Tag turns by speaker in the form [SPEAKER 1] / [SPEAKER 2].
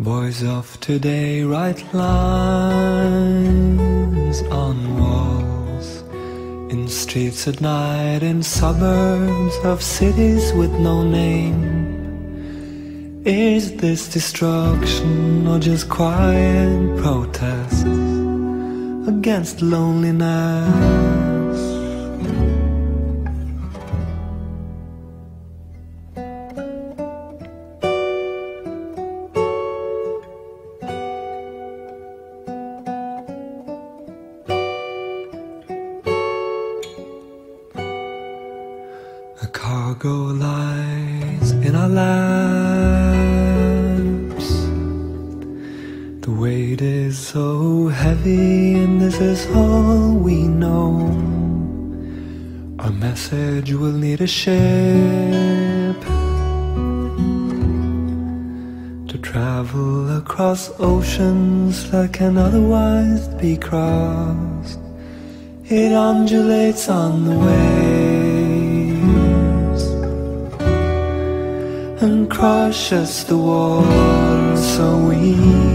[SPEAKER 1] Boys of today write lines on walls In streets at night, in suburbs of cities with no name Is this destruction or just quiet protests Against loneliness? A cargo lies in our laps. The weight is so heavy, and this is all we know. Our message will need a ship to travel across oceans that can otherwise be crossed. It undulates on the waves and crushes the water so we can be saved.